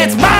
it's mind